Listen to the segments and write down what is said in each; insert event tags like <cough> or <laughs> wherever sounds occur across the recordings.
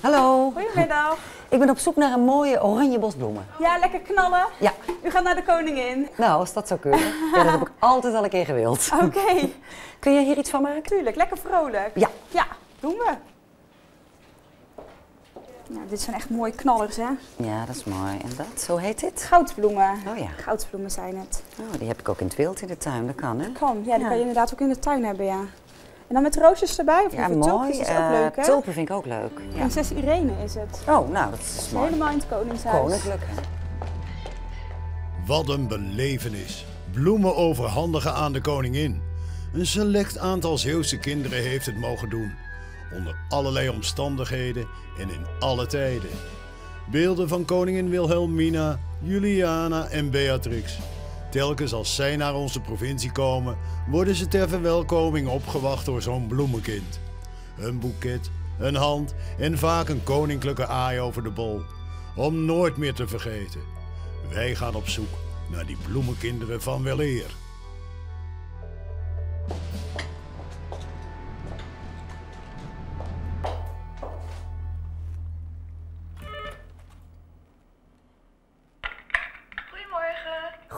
Hallo. Goedemiddag. Ik ben op zoek naar een mooie oranje bosbloemen. Ja, lekker knallen. Ja. U gaat naar de koningin. Nou, als dat zou kunnen. Ja, dat heb ik altijd al een keer gewild. <laughs> Oké. Kun je hier iets van maken? Tuurlijk, lekker vrolijk. Ja. Ja, doen we. Nou, dit zijn echt mooie knallers, hè? Ja, dat is mooi. En dat, zo heet dit? Goudbloemen. Oh ja. Goudbloemen zijn het. Oh, die heb ik ook in het wild in de tuin. Dat kan, hè? Kan, ja, die Ja. kan je inderdaad ook in de tuin hebben, ja. En dan met roosjes erbij, of Ja, mooi. tulpjes, is ook Eh, leuk, hè? tulpen vind ik ook leuk. Ja. Prinses Irene is het. Oh, nou, dat is mooi. Helemaal in het koningshuis. Koninklijk, hè? Wat een belevenis. Bloemen overhandigen aan de koningin. Een select aantal Zeeuwse kinderen heeft het mogen doen. Onder allerlei omstandigheden en in alle tijden. Beelden van koningin Wilhelmina, Juliana en Beatrix. Telkens als zij naar onze provincie komen, worden ze ter verwelkoming opgewacht door zo'n bloemenkind. Een boeket, een hand en vaak een koninklijke aai over de bol. Om nooit meer te vergeten. Wij gaan op zoek naar die bloemenkinderen van weleer.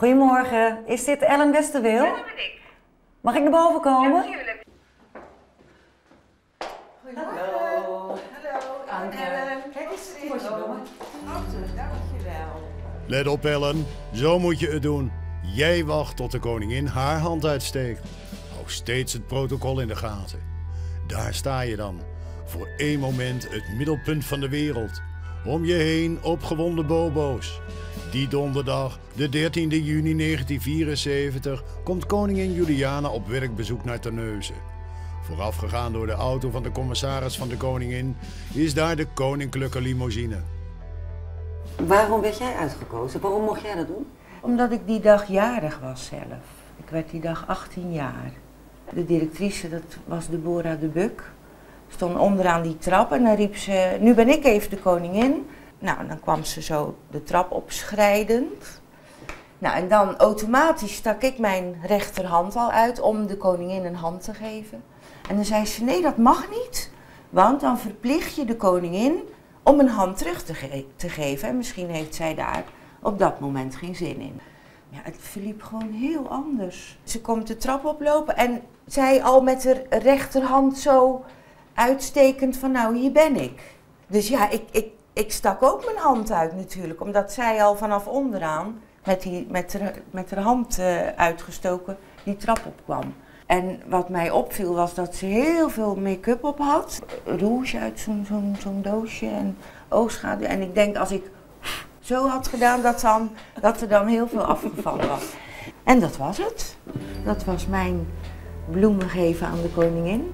Goedemorgen, Goedemorgen. Is dit Ellen Westerweel? dat ben ik. Mag ik naar boven komen? Natuurlijk. Hallo. Kijk eens erin. Prachtig, dankjewel. Let op Ellen, zo moet je het doen. Jij wacht tot de koningin haar hand uitsteekt. Hou steeds het protocol in de gaten. Daar sta je dan, voor één moment het middelpunt van de wereld. Om je heen opgewonden bobo's. Die donderdag, de 13e juni 1974, komt koningin Juliana op werkbezoek naar Terneuzen. Voorafgegaan door de auto van de commissaris van de koningin is daar de koninklijke limousine. Waarom werd jij uitgekozen? Waarom mocht jij dat doen? Omdat ik die dag jarig was zelf. Ik werd die dag 18 jaar. De directrice, dat was Deborah de Buk, stond onderaan die trap en dan riep ze, nu ben ik even de koningin. Nou, dan kwam ze zo de trap opschrijdend. Nou, en dan automatisch stak ik mijn rechterhand al uit om de koningin een hand te geven. En dan zei ze, nee, dat mag niet, want dan verplicht je de koningin om een hand terug te geven. En misschien heeft zij daar op dat moment geen zin in. Ja, het verliep gewoon heel anders. Ze komt de trap oplopen en zij al met haar rechterhand zo uitstekend van nou, hier ben ik. Dus ja, ik, ik, ik stak ook mijn hand uit natuurlijk, omdat zij al vanaf onderaan met, die, met, haar, met haar hand eh, uitgestoken die trap opkwam. En wat mij opviel was dat ze heel veel make-up op had. Rouge uit zo'n zo'n doosje en oogschaduw. En ik denk als ik zo had gedaan, dat, dan, dat er dan heel veel afgevallen was. En dat was het. Dat was mijn bloemen geven aan de koningin.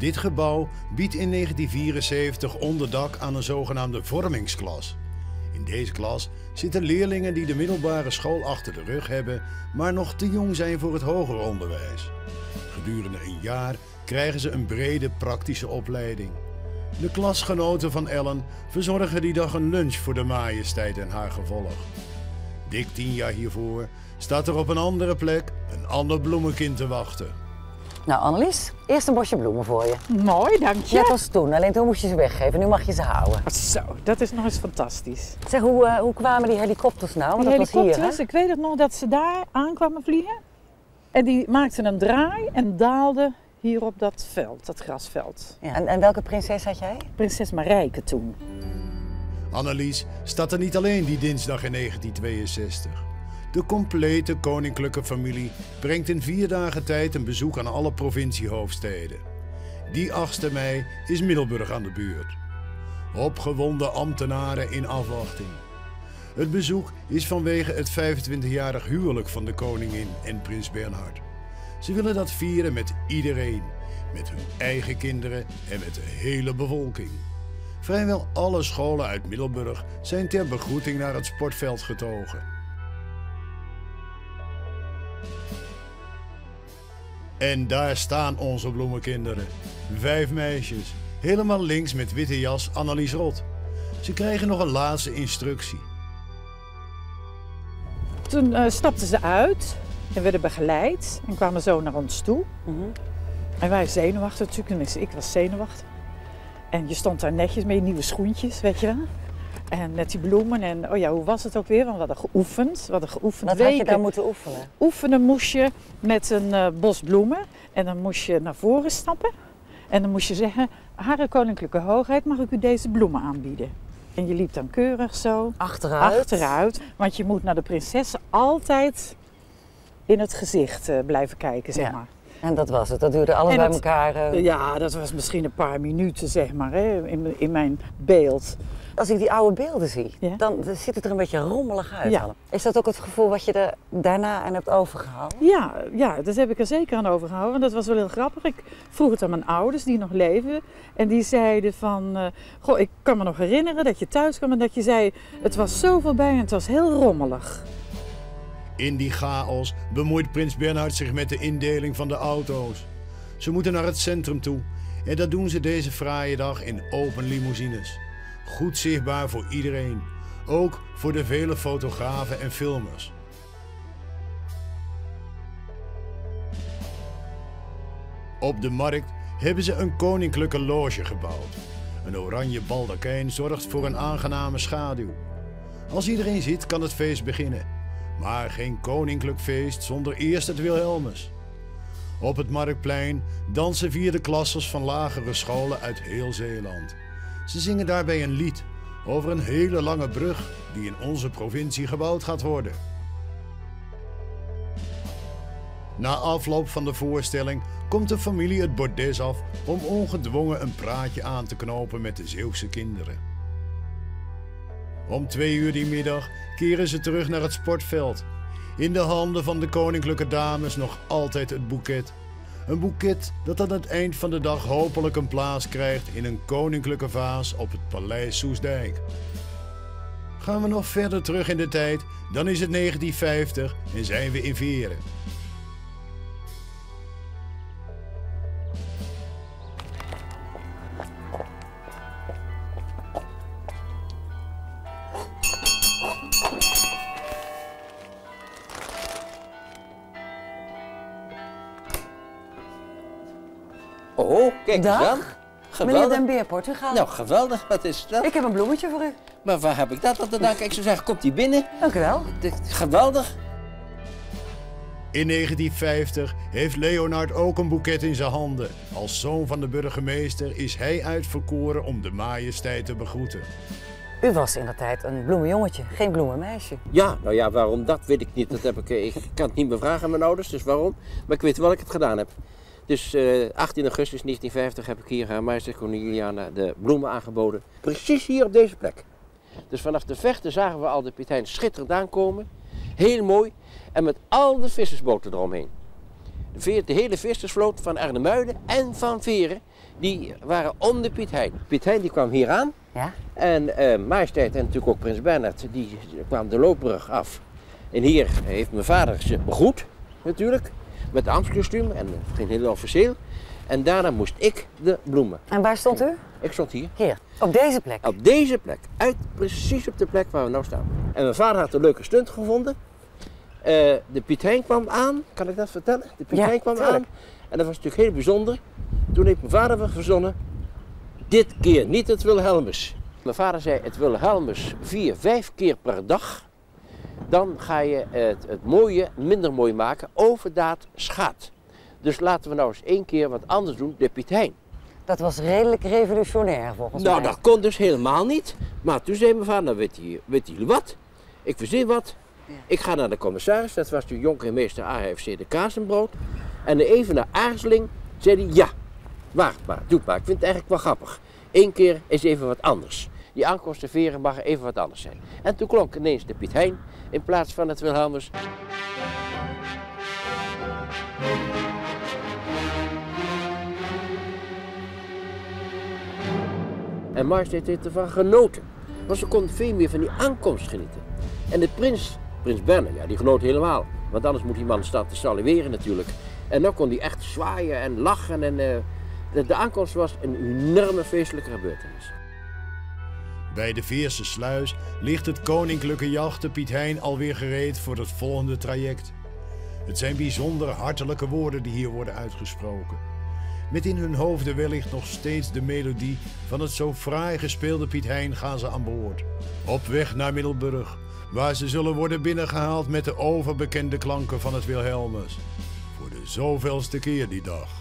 Dit gebouw biedt in 1974 onderdak aan een zogenaamde vormingsklas. In deze klas zitten leerlingen die de middelbare school achter de rug hebben, maar nog te jong zijn voor het hoger onderwijs. Gedurende een jaar krijgen ze een brede praktische opleiding. De klasgenoten van Ellen verzorgen die dag een lunch voor de majesteit en haar gevolg. Dik tien jaar hiervoor staat er op een andere plek een ander bloemenkind te wachten. Nou, Annelies, eerst een bosje bloemen voor je. Mooi, dank je. Net als toen, alleen toen moest je ze weggeven. Nu mag je ze houden. Zo, dat is nog eens fantastisch. Zeg, hoe, eh, hoe kwamen die helikopters nou? Want Die dat was hier, helikopters, hè? ik weet het nog dat ze daar aankwamen vliegen. En die maakten een draai en daalden hier op dat veld, dat grasveld. Ja. En, en welke prinses had jij? Prinses Marijke toen. Annelies staat er niet alleen die dinsdag in 1962. De complete koninklijke familie brengt in vier dagen tijd een bezoek aan alle provinciehoofdsteden. Die 8e mei is Middelburg aan de buurt. Opgewonden ambtenaren in afwachting. Het bezoek is vanwege het 25-jarig huwelijk van de koningin en prins Bernhard. Ze willen dat vieren met iedereen, met hun eigen kinderen en met de hele bevolking. Vrijwel alle scholen uit Middelburg zijn ter begroeting naar het sportveld getogen. En daar staan onze bloemenkinderen. Vijf meisjes, helemaal links met witte jas Annelies Rot. Ze krijgen nog een laatste instructie. Toen eh, stapten ze uit en werden begeleid en kwamen zo naar ons toe. Mhm. En wij zenuwachtig natuurlijk, tenminste ik was zenuwachtig. En je stond daar netjes met je nieuwe schoentjes, weet je wel. En met die bloemen. En oh ja, hoe was het ook weer? Want we hadden geoefend. We hadden geoefend Wat had je daar moeten oefenen? Oefenen moest je met een eh, bos bloemen. En dan moest je naar voren stappen. En dan moest je zeggen, Hare Koninklijke Hoogheid, mag ik u deze bloemen aanbieden? En je liep dan keurig zo Achteruit? achteruit. Want je moet naar de prinsessen altijd in het gezicht eh, blijven kijken, zeg Ja. maar. En dat was het. Dat duurde alles bij elkaar. eh. Ja, dat was misschien een paar minuten, zeg maar, hè, in, in mijn beeld. Als ik die oude beelden zie, Ja. dan ziet het er een beetje rommelig uit. Ja. Is dat ook het gevoel wat je er daarna aan hebt overgehaald? Ja, ja, dat heb ik er zeker aan overgehouden. Want dat was wel heel grappig. Ik vroeg het aan mijn ouders die nog leven. En die zeiden van... eh, goh, ik kan me nog herinneren dat je thuis kwam en dat je zei... Het was zoveel bij en het was heel rommelig. In die chaos bemoeit prins Bernhard zich met de indeling van de auto's. Ze moeten naar het centrum toe en dat doen ze deze fraaie dag in open limousines. Goed zichtbaar voor iedereen, ook voor de vele fotografen en filmers. Op de markt hebben ze een koninklijke loge gebouwd. Een oranje baldakijn zorgt voor een aangename schaduw. Als iedereen zit, kan het feest beginnen. Maar geen koninklijk feest zonder eerst het Wilhelmus. Op het marktplein dansen vierde klassers van lagere scholen uit heel Zeeland. Ze zingen daarbij een lied over een hele lange brug die in onze provincie gebouwd gaat worden. Na afloop van de voorstelling komt de familie het bordes af om ongedwongen een praatje aan te knopen met de Zeeuwse kinderen. Om twee uur die middag keren ze terug naar het sportveld. In de handen van de koninklijke dames nog altijd het boeket. Een boeket dat aan het eind van de dag hopelijk een plaats krijgt in een koninklijke vaas op het paleis Soesdijk. Gaan we nog verder terug in de tijd, dan is het 1950 en zijn we in Veren. Oh, kijk eens Dag. Meneer Geweldig. Den Beer, Portugal. Nou, geweldig. Wat is dat? Ik heb een bloemetje voor u. Maar waar heb ik dat aan gedaan? Kijk, ze zeggen, komt die binnen. Dank u wel. Dit- Geweldig. In 1950 heeft Leonard ook een boeket in zijn handen. Als zoon van de burgemeester is hij uitverkoren om de majesteit te begroeten. U was in de tijd een bloemenjongetje, geen bloemenmeisje. Ja, nou ja, waarom dat weet ik niet. Dat heb ik, eh, ik kan het niet meer vragen aan mijn ouders, dus waarom? Maar ik weet wel dat ik het gedaan heb. Dus eh, 18 augustus 1950 heb ik hier haar majesteit koningin Juliana de bloemen aangeboden. Precies hier op deze plek. Dus vanaf de vechten zagen we al de Pietijn schitterend aankomen. Heel mooi. En met al de vissersboten eromheen. De, veer- de hele vissersvloot van Arnhemuiden en van Veren, die waren om de Piet Hein. Piet Hein die kwam hier aan. Ja? En eh, majesteit en natuurlijk ook prins Bernhard, die kwam de loopbrug af. En hier heeft mijn vader ze begroet, natuurlijk. Met de ambtskostuum en het ging heel officieel. En daarna moest ik de bloemen. En waar stond u? Ik stond hier. Hier, op deze plek. Op deze plek. Uit precies op de plek waar we nou staan. En mijn vader had een leuke stunt gevonden. Eh, de Piet Hein kwam aan, kan ik dat vertellen? De Piet Ja, Hein kwam tuurlijk. aan. En dat was natuurlijk heel bijzonder. Toen heeft mijn vader verzonnen. Dit keer niet het Wilhelmus. Mijn vader zei het Wilhelmus vier, vijf keer per dag. Dan ga je het, het mooie minder mooi maken. Overdaad schaadt. Dus laten we nou eens één keer wat anders doen. De Piet Hein. Dat was redelijk revolutionair volgens Nou, mij. dat kon dus helemaal niet. Maar toen zei mijn vader, nou weet je, weet jullie wat? Ik verzin wat. Ik ga naar de commissaris, dat was de jonker meester AFC de Kazenbrood. En even na aarzeling zei hij, ja, wacht maar, doe maar. Ik vind het eigenlijk wel grappig. Eén keer is even wat anders. Die aankomst veren mag even wat anders zijn. En toen klonk ineens de Piet Hein in plaats van het Wilhelmus. En majesteit heeft ervan genoten. Want ze kon veel meer van die aankomst genieten. En de prins, prins Bernhard, ja, die genoot helemaal. Want anders moet die man staan te salueren natuurlijk. En dan kon hij echt zwaaien en lachen. En eh, de, de aankomst was een enorme feestelijke gebeurtenis. Bij de Veerse sluis ligt het koninklijke jachten Piet Hein alweer gereed voor het volgende traject. Het zijn bijzonder hartelijke woorden die hier worden uitgesproken. Met in hun hoofden wellicht nog steeds de melodie van het zo fraai gespeelde Piet Hein gaan ze aan boord. Op weg naar Middelburg, waar ze zullen worden binnengehaald met de overbekende klanken van het Wilhelmus. Voor de zoveelste keer die dag.